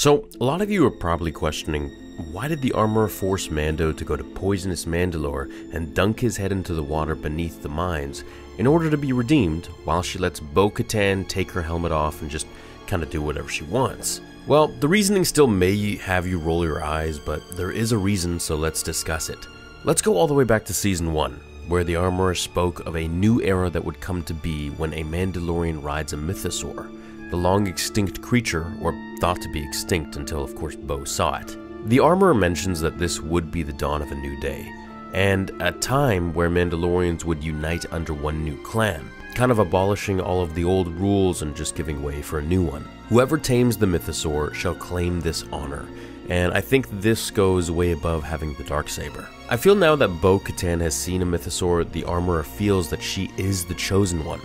So, a lot of you are probably questioning why did the armorer force Mando to go to poisonous Mandalore and dunk his head into the water beneath the mines in order to be redeemed while she lets Bo Katan take her helmet off and just kind of do whatever she wants? Well, the reasoning still may have you roll your eyes, but there is a reason, so let's discuss it. Let's go all the way back to season 1, where the armorer spoke of a new era that would come to be when a Mandalorian rides a mythosaur, the long extinct creature, or thought to be extinct until, of course, Bo saw it. The armorer mentions that this would be the dawn of a new day, and a time where Mandalorians would unite under one new clan, kind of abolishing all of the old rules and just giving way for a new one. Whoever tames the mythosaur shall claim this honor, and I think this goes way above having the dark saber. I feel now that Bo Katan has seen a mythosaur, the armorer feels that she is the chosen one.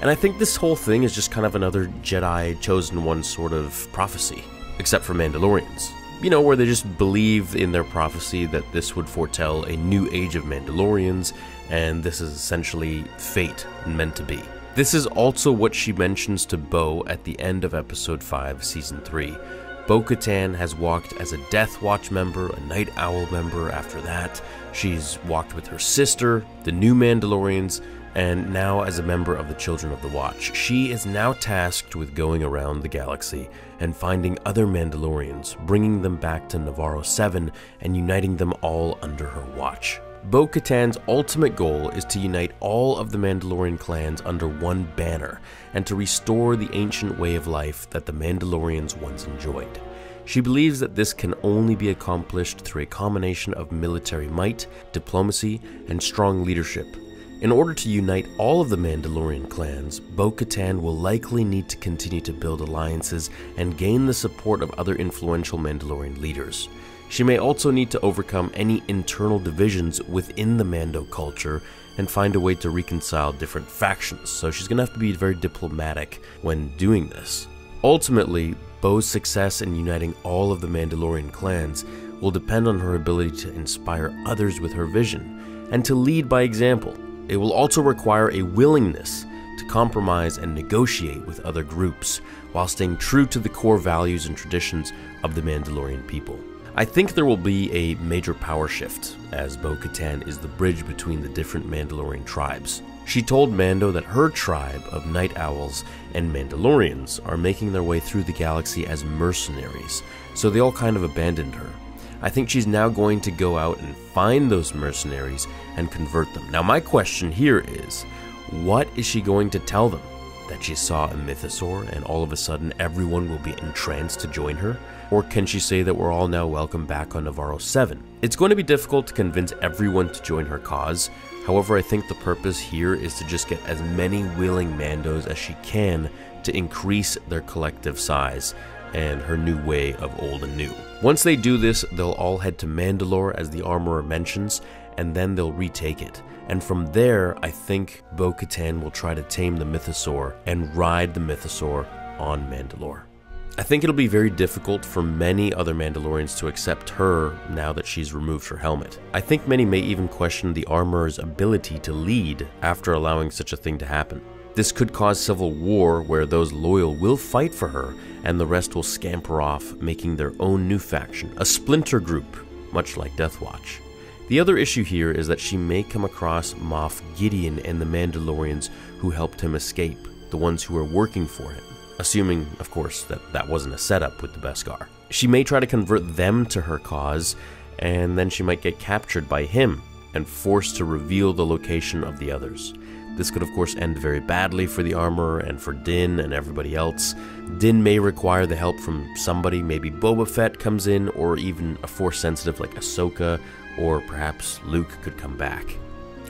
And I think this whole thing is just kind of another Jedi chosen one sort of prophecy, except for Mandalorians. You know, where they just believe in their prophecy that this would foretell a new age of Mandalorians, and this is essentially fate meant to be. This is also what she mentions to Bo at the end of episode 5, season 3, Bo Katan has walked as a Death Watch member, a Nite Owl member after that. She's walked with her sister, the new Mandalorians, and now as a member of the Children of the Watch. She is now tasked with going around the galaxy and finding other Mandalorians, bringing them back to Navarro 7 and uniting them all under her watch. Bo Katan's ultimate goal is to unite all of the Mandalorian clans under one banner and to restore the ancient way of life that the Mandalorians once enjoyed. She believes that this can only be accomplished through a combination of military might, diplomacy, and strong leadership. In order to unite all of the Mandalorian clans, Bo Katan will likely need to continue to build alliances and gain the support of other influential Mandalorian leaders. She may also need to overcome any internal divisions within the Mando culture and find a way to reconcile different factions, so she's gonna have to be very diplomatic when doing this. Ultimately, Bo's success in uniting all of the Mandalorian clans will depend on her ability to inspire others with her vision and to lead by example. It will also require a willingness to compromise and negotiate with other groups while staying true to the core values and traditions of the Mandalorian people. I think there will be a major power shift, as Bo Katan is the bridge between the different Mandalorian tribes. She told Mando that her tribe of Nite Owls and Mandalorians are making their way through the galaxy as mercenaries, so they all kind of abandoned her. I think she's now going to go out and find those mercenaries and convert them. Now, my question here is what is she going to tell them? That she saw a mythosaur and all of a sudden everyone will be entranced to join her? Or can she say that we're all now welcome back on Navarro 7? It's going to be difficult to convince everyone to join her cause. However, I think the purpose here is to just get as many willing Mandos as she can to increase their collective size and her new way of old and new. Once they do this, they'll all head to Mandalore as the armorer mentions, and then they'll retake it. And from there, I think Bo Katan will try to tame the Mythosaur and ride the Mythosaur on Mandalore. I think it'll be very difficult for many other Mandalorians to accept her now that she's removed her helmet. I think many may even question the armorer's ability to lead after allowing such a thing to happen. This could cause civil war where those loyal will fight for her and the rest will scamper off, making their own new faction, a splinter group, much like Death Watch. The other issue here is that she may come across Moff Gideon and the Mandalorians who helped him escape, the ones who are working for him assuming, of course, that that wasn't a setup with the Beskar. She may try to convert them to her cause, and then she might get captured by him and forced to reveal the location of the others. This could, of course, end very badly for the armorer and for Din and everybody else. Din may require the help from somebody, maybe Boba Fett comes in, or even a force sensitive like Ahsoka, or perhaps Luke could come back.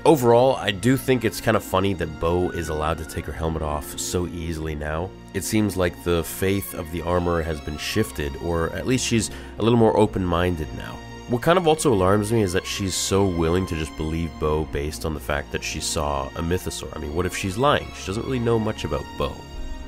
Overall, I do think it's kind of funny that Bo is allowed to take her helmet off so easily now. It seems like the faith of the armor has been shifted, or at least she's a little more open minded now. What kind of also alarms me is that she's so willing to just believe Bo based on the fact that she saw a mythosaur. I mean, what if she's lying? She doesn't really know much about Bo.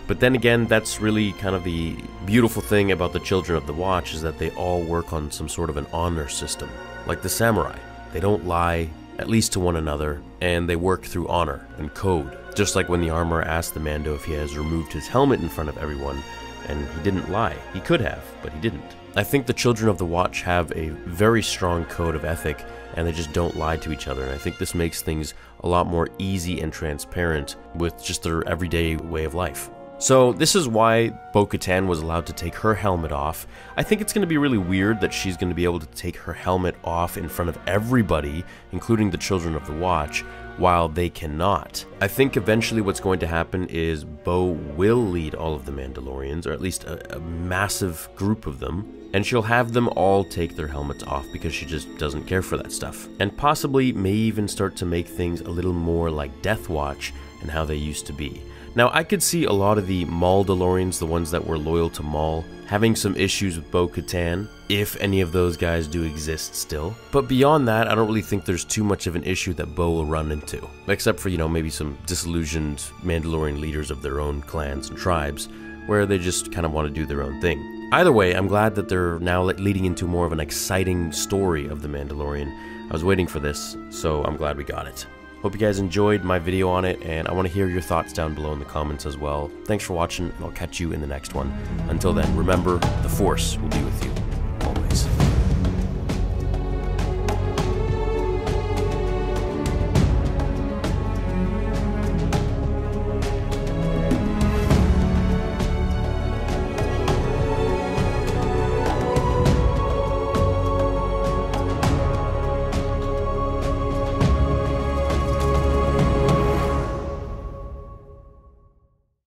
But then again, that's really kind of the beautiful thing about the Children of the Watch is that they all work on some sort of an honor system, like the samurai. They don't lie, at least to one another, and they work through honor and code. Just like when the armorer asked the Mando if he has removed his helmet in front of everyone, and he didn't lie. He could have, but he didn't. I think the Children of the Watch have a very strong code of ethic, and they just don't lie to each other. And I think this makes things a lot more easy and transparent with just their everyday way of life. So this is why Bo-Katan was allowed to take her helmet off. I think it's going to be really weird that she's going to be able to take her helmet off in front of everybody, including the Children of the Watch, while they cannot. I think eventually what's going to happen is Bo will lead all of the Mandalorians, or at least a, a massive group of them, and she'll have them all take their helmets off because she just doesn't care for that stuff. And possibly may even start to make things a little more like Death Watch and how they used to be. Now, I could see a lot of the Maul Mandalorians, the ones that were loyal to Maul, having some issues with Bo Katan, if any of those guys do exist still. But beyond that, I don't really think there's too much of an issue that Bo will run into. Except for, you know, maybe some disillusioned Mandalorian leaders of their own clans and tribes, where they just kind of want to do their own thing. Either way, I'm glad that they're now leading into more of an exciting story of The Mandalorian. I was waiting for this, so I'm glad we got it. Hope you guys enjoyed my video on it, and I want to hear your thoughts down below in the comments as well. Thanks for watching, and I'll catch you in the next one. Until then, remember, the Force will be with you.